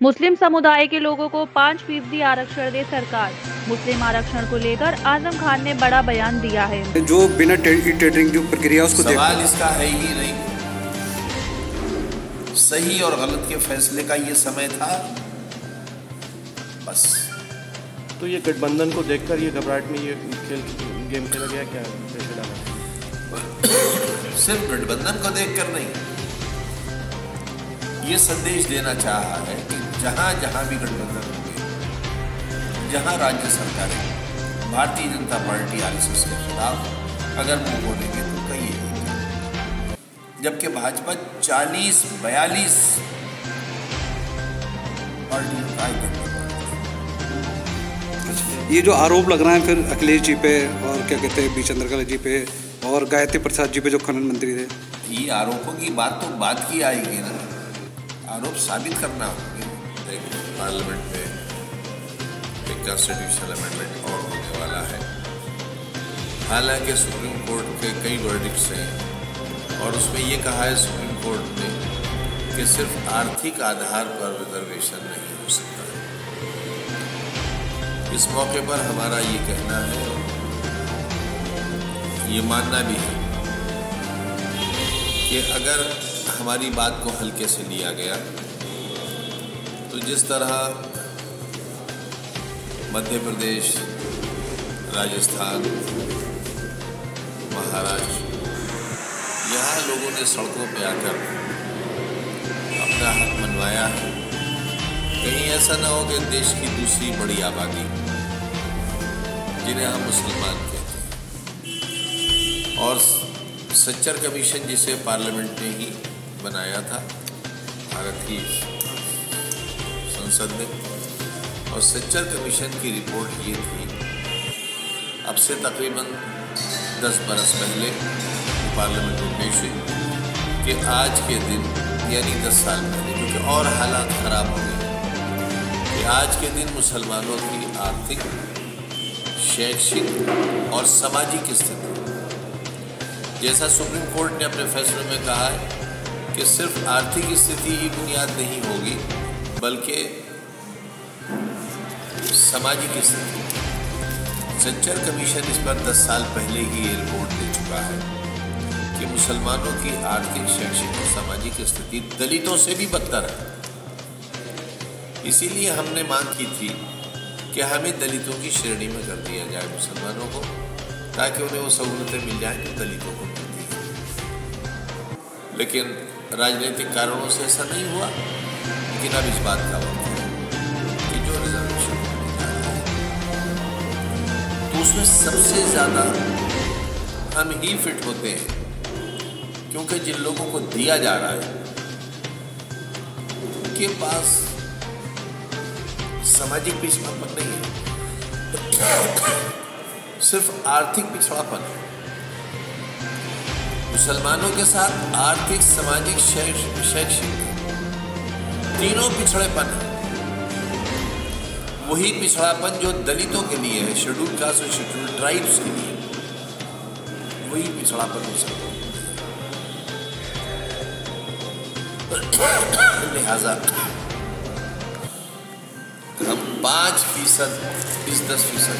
मुस्लिम समुदाय के लोगों को पाँच फ़ीसदी आरक्षण दे सरकार। मुस्लिम आरक्षण को लेकर आज़म खान ने बड़ा बयान दिया है। जो बिना टेंडरिंग जो प्रक्रिया उसको सवाल इसका है ही नहीं। सही और गलत के फैसले का ये समय था। बस। तो ये गठबंधन को देखकर ये घबराहट में ये खेल गेम खेला गया क्या? सिर्फ़ गठबंधन को देखकर नहीं। ये संदेश देना चाहा है कि जहाँ जहाँ भी गठबंधन होंगे जहाँ राज्य सरकारें भारतीय जनता पार्टी आरएसएस के खिलाफ अगर मुँह बोलेंगे तो कहिए जबकि भाजपा 40 बयालीस पार्टियों का ये जो आरोप लग रहा है फिर अखिलेश जी पे और क्या कहते हैं बी चंद्रकला जी पे और गायत्री प्रसाद जी पे जो खनन मंत्री थे। ये आरोपों की बात तो बात की आएगी ना। आरोप साबित करना होंगे। एक पार्लियामेंट में एक कॉन्स्टिट्यूशनल अमेंडमेंट और होने वाला है। हालाँकि सुप्रीम कोर्ट के कई वर्डिक्स हैं और उसमें ये कहा है सुप्रीम कोर्ट ने कि सिर्फ़ आर्थिक आधार पर रिजर्वेशन नहीं हो सकता। इस मौके पर हमारा ये कहना है, ये मानना भी है कि अगर हमारी बात को हल्के से लिया गया तो जिस तरह मध्य प्रदेश, राजस्थान, महाराष्ट्र, यहाँ लोगों ने सड़कों पर आकर अपना हक मनवाया है। कहीं ऐसा ना हो कि देश की दूसरी बड़ी आबादी, जिन्हें हम मुसलमान कहते हैं। और सच्चर कमीशन जिसे पार्लियामेंट ने ही बनाया था, भारत की संसद ने और सच्चर कमीशन की रिपोर्ट ये थी, अब से तकरीबन दस बरस पहले पार्लियामेंट में पेश हुई कि आज के दिन, यानी दस साल पहले, क्योंकि और हालात ख़राब हो गए, कि आज के दिन मुसलमानों की आर्थिक, शैक्षिक और सामाजिक स्थिति जैसा सुप्रीम कोर्ट ने अपने फैसले में कहा है कि सिर्फ़ आर्थिक स्थिति ही बुनियाद नहीं होगी बल्कि सामाजिक स्थिति। सच्चर कमीशन इस पर 10 साल पहले ही रिपोर्ट दे चुका है कि मुसलमानों की आर्थिक शैक्षिक और सामाजिक स्थिति दलितों से भी बदतर है। इसीलिए हमने मांग की थी कि हमें दलितों की श्रेणी में कर दिया जाए मुसलमानों को, ताकि उन्हें वो सहूलतें मिल जाएँ जो दलितों को मिलती हैं। लेकिन राजनीतिक कारणों से ऐसा नहीं हुआ। लेकिन अब इस बात का वक्त है कि जो रिजर्वेशन तो उसमें सबसे ज़्यादा हम ही फिट होते हैं, क्योंकि जिन लोगों को दिया जा रहा है, उनके पास सामाजिक पिछड़ापन नहीं है सिर्फ़ आर्थिक पिछड़ापन है। मुसलमानों के साथ आर्थिक, सामाजिक शैक्षिक तीनों पिछड़ेपन। वही पिछड़ापन जो दलितों के लिए है शेड्यूल कास्ट और शेड्यूल ट्राइब्स के लिए। वही पिछड़ापन हो सकता है। लिहाजा, हम पाँच फ़ीसद इस दस फ़ीसद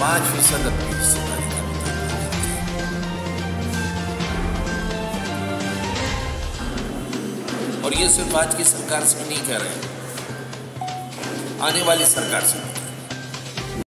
पाँच फ़ीसद अपनी हिस्सेदारी। और ये सिर्फ़ आज की सरकार से नहीं कह रहे हैं। आने वाली सरकार से।